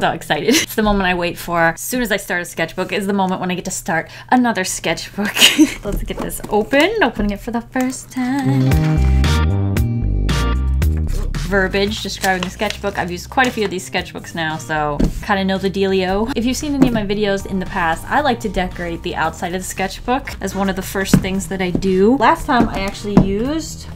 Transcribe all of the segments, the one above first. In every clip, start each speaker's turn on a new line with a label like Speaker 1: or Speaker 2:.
Speaker 1: so excited. It's the moment I wait for. As soon as I start a sketchbook is the moment when I get to start another sketchbook. Let's get this open, opening it for the first time verbiage describing the sketchbook. I've used quite a few of these sketchbooks now, so kind of know the dealio. If you've seen any of my videos in the past, I like to decorate the outside of the sketchbook as one of the first things that I do. Last time I actually used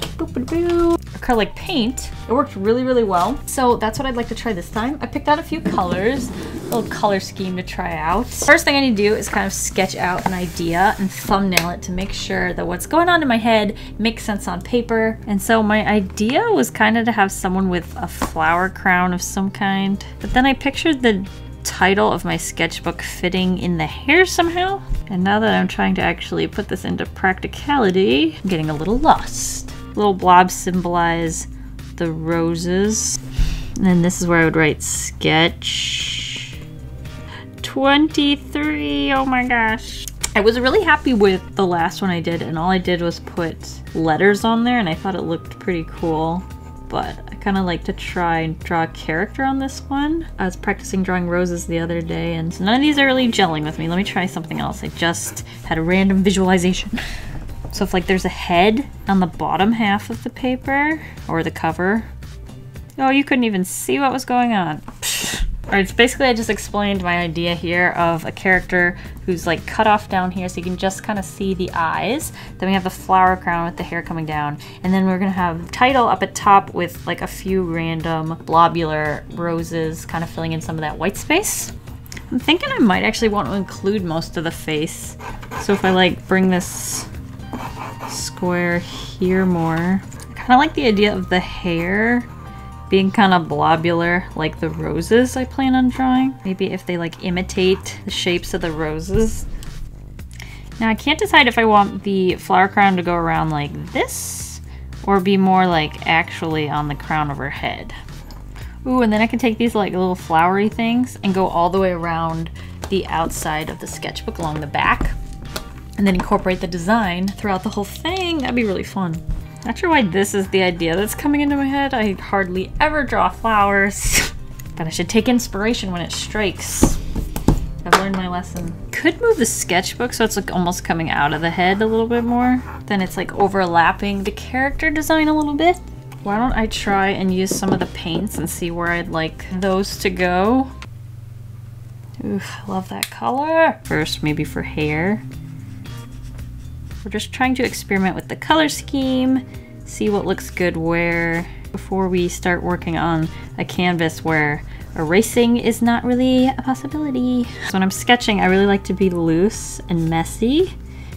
Speaker 1: acrylic paint. It worked really, really well. So that's what I'd like to try this time. I picked out a few colors, a little color scheme to try out. First thing I need to do is kind of sketch out an idea and thumbnail it to make sure that what's going on in my head makes sense on paper. And so my idea was kind of to have someone with a flower crown of some kind. But then I pictured the title of my sketchbook fitting in the hair somehow. And now that I'm trying to actually put this into practicality, I'm getting a little lost. Little blobs symbolize the roses. And then this is where I would write sketch 23. Oh my gosh. I was really happy with the last one I did and all I did was put letters on there and I thought it looked pretty cool but I kind of like to try and draw a character on this one. I was practicing drawing roses the other day, and none of these are really gelling with me. Let me try something else. I just had a random visualization. So if like there's a head on the bottom half of the paper, or the cover, oh, you couldn't even see what was going on. Alright, so basically I just explained my idea here of a character who's like cut off down here so you can just kind of see the eyes. Then we have the flower crown with the hair coming down. And then we're to have title up at top with like a few random blobular roses kind of filling in some of that white space. I'm thinking I might actually want to include most of the face. So if I like bring this square here more, I kind of like the idea of the hair being kind of blobular like the roses I plan on drawing. Maybe if they like imitate the shapes of the roses. Now I can't decide if I want the flower crown to go around like this or be more like actually on the crown of her head. Ooh, and then I can take these like little flowery things and go all the way around the outside of the sketchbook along the back and then incorporate the design throughout the whole thing. That'd be really fun. Not sure why this is the idea that's coming into my head. I hardly ever draw flowers. but I should take inspiration when it strikes. I've learned my lesson. Could move the sketchbook so it's like almost coming out of the head a little bit more. Then it's like overlapping the character design a little bit. Why don't I try and use some of the paints and see where I'd like those to go. Ooh, I love that color. First, maybe for hair. We're just trying to experiment with the color scheme, see what looks good where before we start working on a canvas where erasing is not really a possibility. So when I'm sketching, I really like to be loose and messy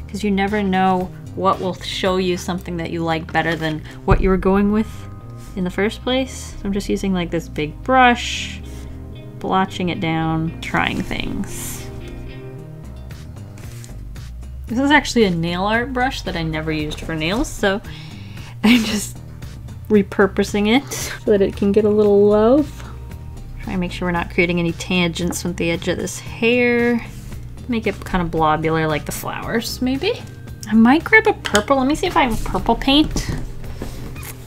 Speaker 1: because you never know what will show you something that you like better than what you were going with in the first place. So I'm just using like this big brush, blotching it down, trying things. This is actually a nail art brush that I never used for nails, so I'm just repurposing it so that it can get a little love. Try and make sure we're not creating any tangents with the edge of this hair. Make it kind of blobular like the flowers, maybe. I might grab a purple. Let me see if I have purple paint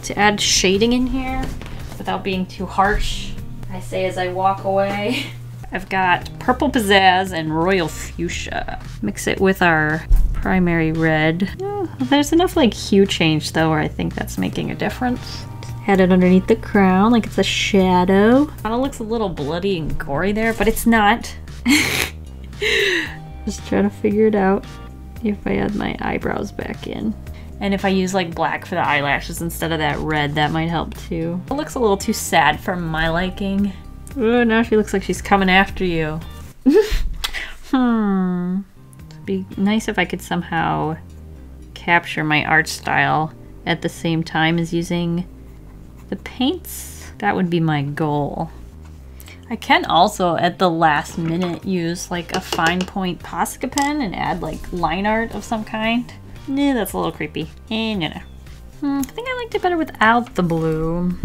Speaker 1: to add shading in here without being too harsh. I say as I walk away. I've got Purple Pizzazz and Royal Fuchsia. Mix it with our primary red. Oh, there's enough like hue change though where I think that's making a difference. Add it underneath the crown like it's a shadow. Kind of looks a little bloody and gory there, but it's not. Just trying to figure it out if I add my eyebrows back in. And if I use like black for the eyelashes instead of that red, that might help too. It looks a little too sad for my liking. Oh, now she looks like she's coming after you. hmm. It'd be nice if I could somehow capture my art style at the same time as using the paints. That would be my goal. I can also, at the last minute, use like a fine point Posca pen and add like line art of some kind. Nah, that's a little creepy. Eh, no, no. Hmm, I think I liked it better without the blue.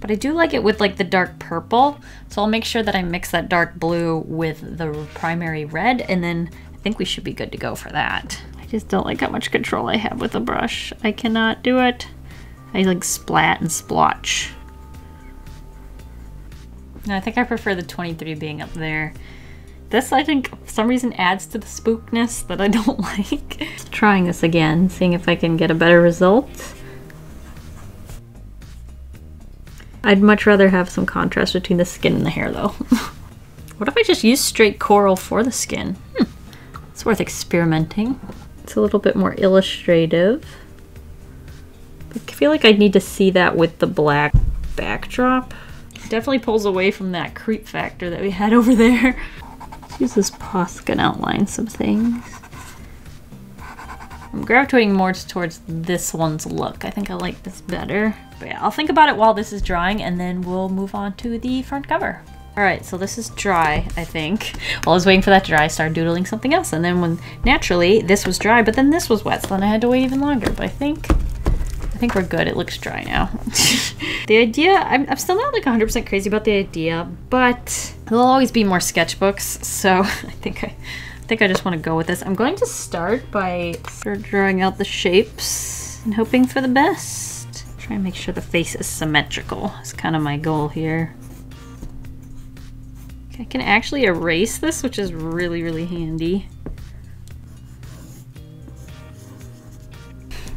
Speaker 1: But I do like it with like the dark purple. So I'll make sure that I mix that dark blue with the primary red and then I think we should be good to go for that. I just don't like how much control I have with a brush. I cannot do it. I like splat and splotch. No, I think I prefer the 23 being up there. This, I think, for some reason adds to the spookness that I don't like. Trying this again, seeing if I can get a better result. I'd much rather have some contrast between the skin and the hair, though. what if I just use straight coral for the skin? Hmm. It's worth experimenting. It's a little bit more illustrative. I feel like I'd need to see that with the black backdrop. Definitely pulls away from that creep factor that we had over there. Let's use this Posca and outline some things. I'm gravitating more towards this one's look. I think I like this better. But yeah, I'll think about it while this is drying and then we'll move on to the front cover. All right, so this is dry, I think. While I was waiting for that to dry, I started doodling something else. And then when, naturally, this was dry, but then this was wet, so then I had to wait even longer. But I think, I think we're good. It looks dry now. the idea, I'm, I'm still not like 100% crazy about the idea, but there'll always be more sketchbooks, so I think I, think I just want to go with this. I'm going to start by drawing out the shapes and hoping for the best. Try and make sure the face is symmetrical. It's kind of my goal here. I can actually erase this, which is really, really handy.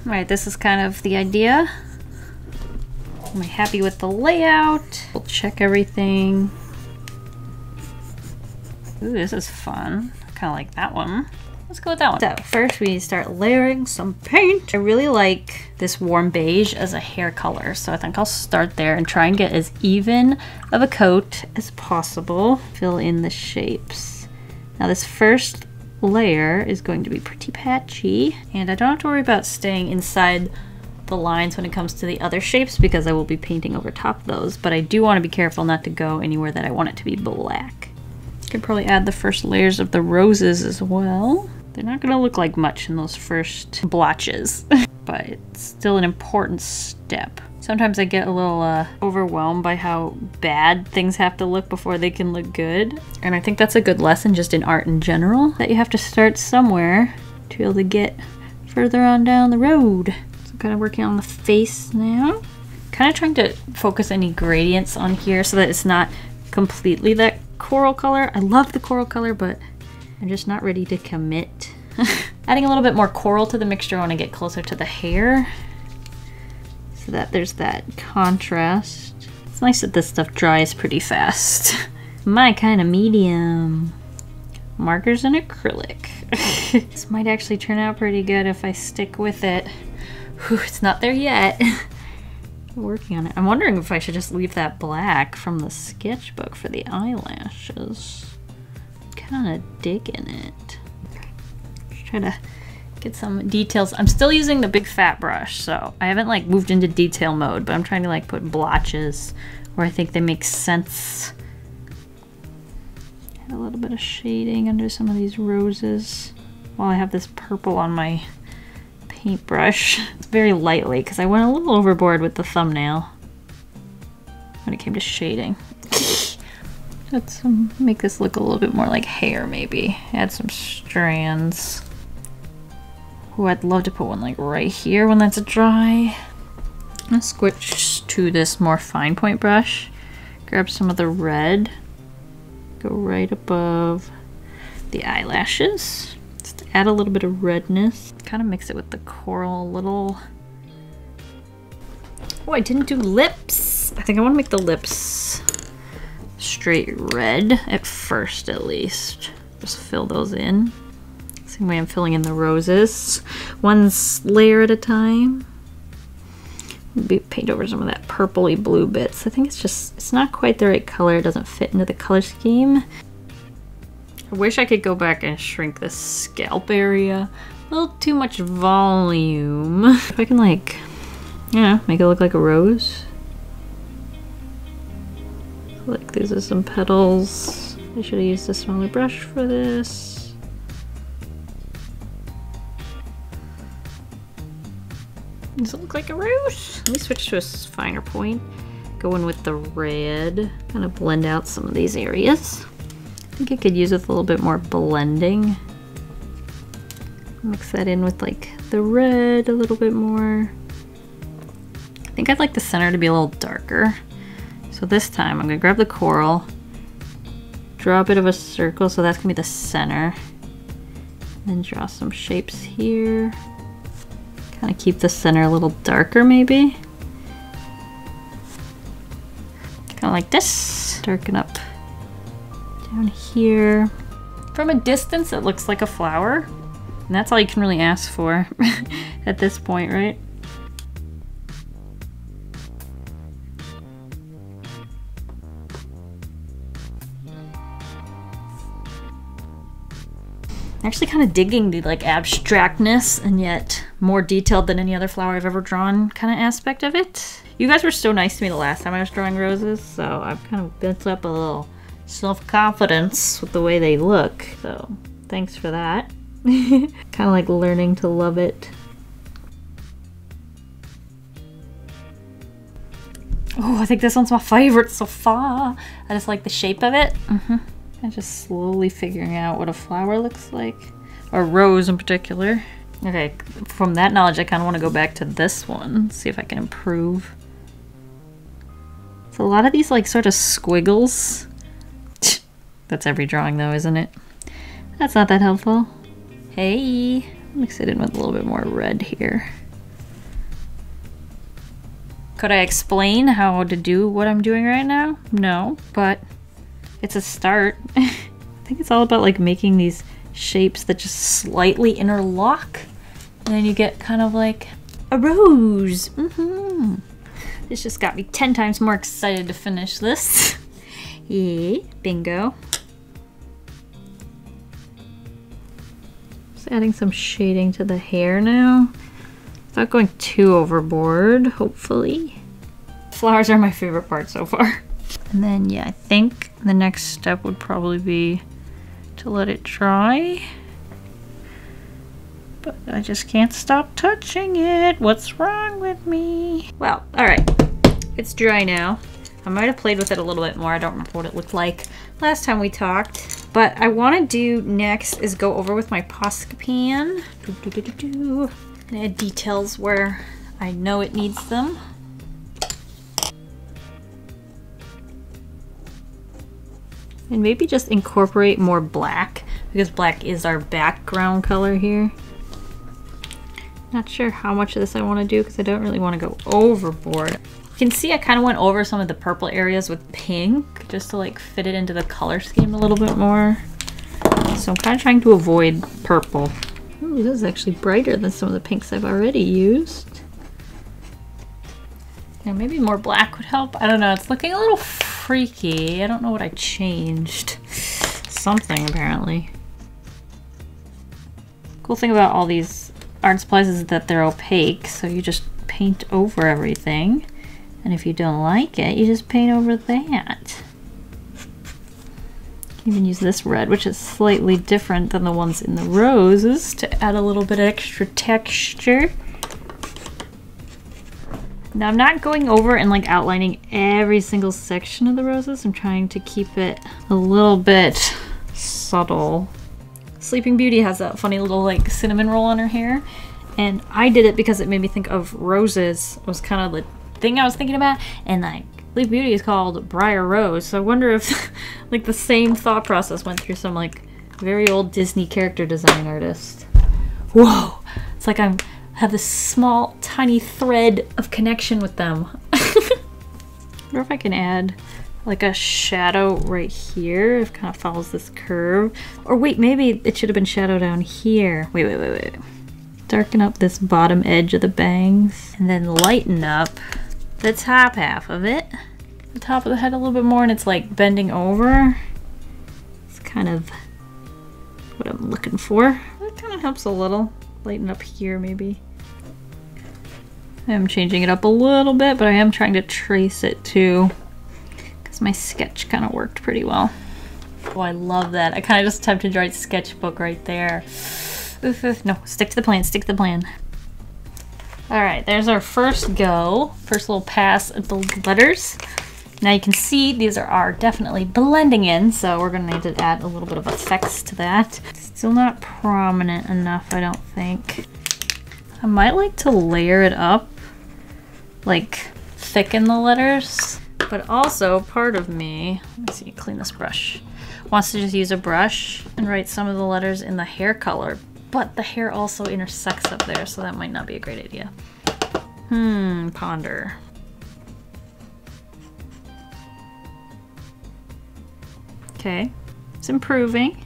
Speaker 1: Alright, this is kind of the idea. Am I happy with the layout? We'll check everything. Ooh, this is fun. Kind of like that one. Let's go with that one. So first we start layering some paint. I really like this warm beige as a hair color. So I think I'll start there and try and get as even of a coat as possible. Fill in the shapes. Now this first layer is going to be pretty patchy and I don't have to worry about staying inside the lines when it comes to the other shapes because I will be painting over top those, but I do want to be careful not to go anywhere that I want it to be black. Could probably add the first layers of the roses as well. They're not gonna look like much in those first blotches, but it's still an important step. Sometimes I get a little uh, overwhelmed by how bad things have to look before they can look good. And I think that's a good lesson just in art in general, that you have to start somewhere to be able to get further on down the road. So I'm kind of working on the face now. Kind of trying to focus any gradients on here so that it's not completely that coral color. I love the coral color, but I'm just not ready to commit. Adding a little bit more coral to the mixture when I get closer to the hair so that there's that contrast. It's nice that this stuff dries pretty fast. My kind of medium. Markers and acrylic. this might actually turn out pretty good if I stick with it. Whew, it's not there yet. Working on it. I'm wondering if I should just leave that black from the sketchbook for the eyelashes kind of digging it. Just try to get some details. I'm still using the big fat brush, so I haven't like moved into detail mode, but I'm trying to like put blotches where I think they make sense. Add a little bit of shading under some of these roses while I have this purple on my paintbrush. It's very lightly because I went a little overboard with the thumbnail when it came to shading. Let's make this look a little bit more like hair, maybe. Add some strands. Oh, I'd love to put one like right here when that's dry. Let's switch to this more fine point brush. Grab some of the red. Go right above the eyelashes. Add a little bit of redness. Kind of mix it with the coral a little. Oh, I didn't do lips. I think I want to make the lips straight red at first at least. Just fill those in. Same way I'm filling in the roses. One layer at a time. Maybe paint over some of that purpley blue bits. I think it's just, it's not quite the right color. It doesn't fit into the color scheme. I wish I could go back and shrink the scalp area. A little too much volume. If I can like, yeah, make it look like a rose. Like these are some petals. I should have used a smaller brush for this. Does it look like a rose? Let me switch to a finer point. Go in with the red. Kind of blend out some of these areas. I think I could use with a little bit more blending. Mix that in with like the red a little bit more. I think I'd like the center to be a little darker. So So this time I'm gonna grab the coral, draw a bit of a circle, so that's gonna be the center. Then draw some shapes here. Kind of keep the center a little darker maybe. Kind of like this. Darken up down here. From a distance it looks like a flower. And that's all you can really ask for at this point, right? actually kind of digging the like abstractness and yet more detailed than any other flower I've ever drawn kind of aspect of it. You guys were so nice to me the last time I was drawing roses, so I've kind of built up a little self-confidence with the way they look. So thanks for that. kind of like learning to love it. Oh, I think this one's my favorite so far. I just like the shape of it. Mm -hmm. And just slowly figuring out what a flower looks like. Or a rose in particular. Okay, from that knowledge, I kind of want to go back to this one. See if I can improve. So a lot of these like sort of squiggles. That's every drawing though, isn't it? That's not that helpful. Hey, mix it in with a little bit more red here. Could I explain how to do what I'm doing right now? No, but it's a start. I think it's all about like making these shapes that just slightly interlock. And then you get kind of like a rose. Mm -hmm. This just got me 10 times more excited to finish this. yeah, bingo. Just adding some shading to the hair now. Without going too overboard, hopefully. Flowers are my favorite part so far. And then, yeah, I think the next step would probably be to let it dry. But I just can't stop touching it. What's wrong with me? Well, all right, it's dry now. I might have played with it a little bit more. I don't remember what it looked like last time we talked. But I want to do next is go over with my Posca pen. and add details where I know it needs them. And maybe just incorporate more black because black is our background color here. Not sure how much of this I want to do because I don't really want to go overboard. You can see I kind of went over some of the purple areas with pink just to like fit it into the color scheme a little bit more. So I'm kind of trying to avoid purple. Ooh, this is actually brighter than some of the pinks I've already used. Yeah, maybe more black would help. I don't know. It's looking a little freaky. I don't know what I changed. Something, apparently. Cool thing about all these art supplies is that they're opaque, so you just paint over everything. And if you don't like it, you just paint over that. You can use this red, which is slightly different than the ones in the roses, to add a little bit of extra texture. Now I'm not going over and like outlining every single section of the roses. I'm trying to keep it a little bit subtle. Sleeping Beauty has that funny little like cinnamon roll on her hair. And I did it because it made me think of roses was kind of the thing I was thinking about. And like Sleeping Beauty is called Briar Rose. So I wonder if like the same thought process went through some like very old Disney character design artist. Whoa! It's like I'm have this small, tiny thread of connection with them. I wonder if I can add like a shadow right here. It kind of follows this curve. Or wait, maybe it should have been shadow down here. Wait, wait, wait, wait. Darken up this bottom edge of the bangs and then lighten up the top half of it. The top of the head a little bit more and it's like bending over. It's kind of what I'm looking for. That kind of helps a little lighten up here maybe. I'm changing it up a little bit, but I am trying to trace it too because my sketch kind of worked pretty well. Oh, I love that. I kind of just attempted to write sketchbook right there. Oof. No, stick to the plan, stick to the plan. All right, there's our first go, first little pass at the letters. Now you can see these are, are definitely blending in, so we're gonna need to add a little bit of effects to that. Still not prominent enough, I don't think. I might like to layer it up, like thicken the letters. But also, part of me, let's see, clean this brush, wants to just use a brush and write some of the letters in the hair color. But the hair also intersects up there, so that might not be a great idea. Hmm, ponder. Okay, it's improving.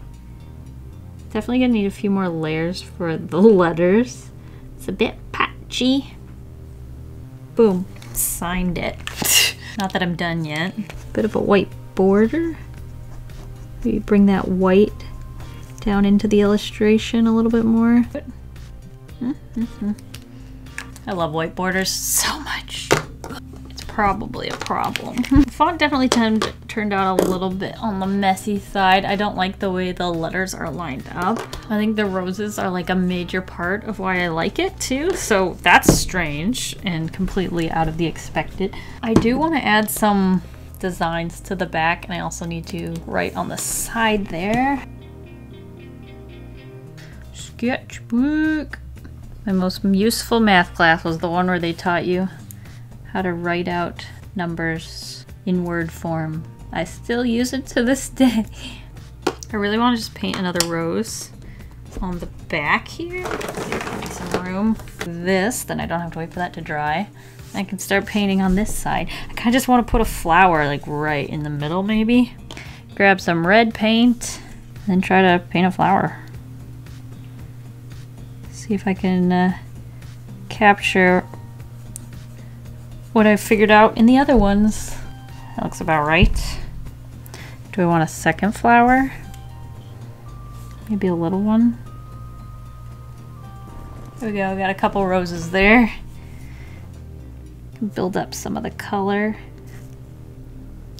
Speaker 1: Definitely gonna need a few more layers for the letters. It's a bit patchy. Boom, signed it. Not that I'm done yet. Bit of a white border. Maybe bring that white down into the illustration a little bit more. I love white borders so much. It's probably a problem. the font definitely turned out a little bit on the messy side. I don't like the way the letters are lined up. I think the roses are like a major part of why I like it too. So that's strange and completely out of the expected. I do want to add some designs to the back and I also need to write on the side there. Sketchbook. My most useful math class was the one where they taught you how to write out numbers in word form. I still use it to this day. I really want to just paint another rose on the back here. Some room. This, then I don't have to wait for that to dry. I can start painting on this side. I kind of just want to put a flower like right in the middle maybe. Grab some red paint and try to paint a flower. See if I can uh, capture what I figured out in the other ones. That looks about right. Do I want a second flower? Maybe a little one? There we go, got a couple roses there. Build up some of the color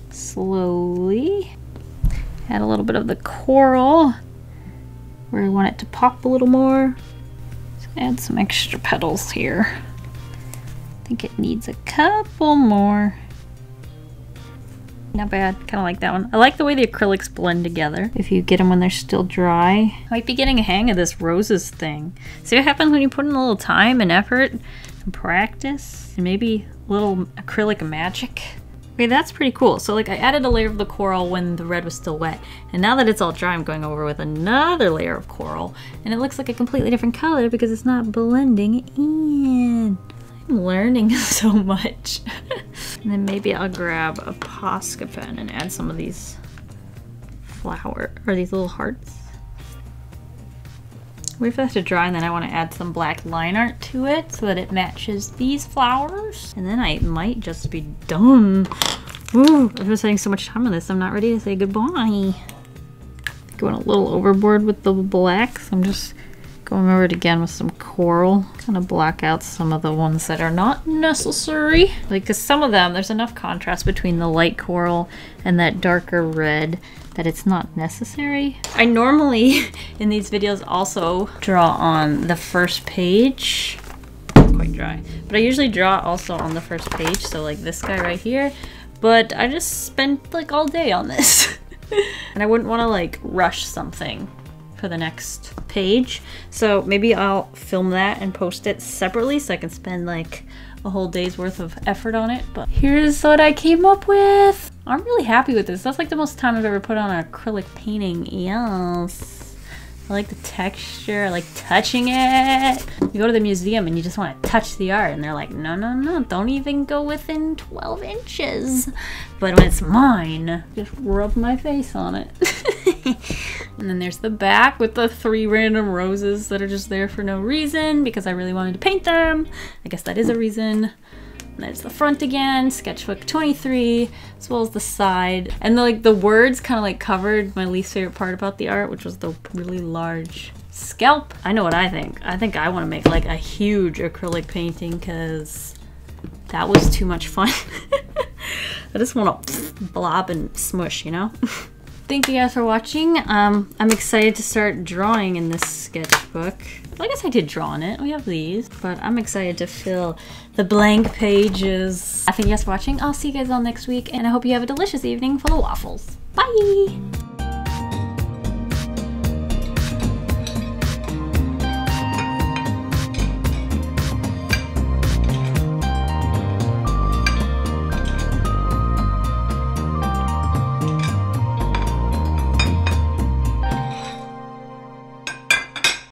Speaker 1: slowly. Add a little bit of the coral where I want it to pop a little more. Add some extra petals here. I think it needs a couple more. Not bad, kind of like that one. I like the way the acrylics blend together. If you get them when they're still dry. Might be getting a hang of this roses thing. See what happens when you put in a little time and effort and practice and maybe a little acrylic magic. Okay, that's pretty cool. So like I added a layer of the coral when the red was still wet. And now that it's all dry, I'm going over with another layer of coral. And it looks like a completely different color because it's not blending in. I'm learning so much. and then maybe I'll grab a Posca pen and add some of these flower, or these little hearts. Wait for that to dry and then I want to add some black line art to it so that it matches these flowers. And then I might just be done. Ooh, I've been spending so much time on this, I'm not ready to say goodbye. Going a little overboard with the blacks. I'm just going over it again with some coral. Kind of black out some of the ones that are not necessary. Like, cause some of them, there's enough contrast between the light coral and that darker red that it's not necessary. I normally, in these videos, also draw on the first page. Quite dry. But I usually draw also on the first page, so like this guy right here. But I just spent like all day on this. and I wouldn't want to like rush something for the next page. So maybe I'll film that and post it separately so I can spend like a whole day's worth of effort on it. But here's what I came up with. I'm really happy with this. That's like the most time I've ever put on an acrylic painting. Yes. I like the texture. I like touching it. You go to the museum and you just want to touch the art and they're like, no, no, no, don't even go within 12 inches. But when it's mine, just rub my face on it. and then there's the back with the three random roses that are just there for no reason because I really wanted to paint them. I guess that is a reason. There's the front again, sketchbook 23, as well as the side. And the, like the words kind of like covered my least favorite part about the art, which was the really large scalp. I know what I think. I think I want to make like a huge acrylic painting because that was too much fun. I just want to blob and smush, you know? Thank you guys for watching. Um, I'm excited to start drawing in this sketchbook. Well, I guess I did draw on it. We have these, but I'm excited to fill the blank pages. I thank you guys for watching. I'll see you guys all next week, and I hope you have a delicious evening full of waffles. Bye!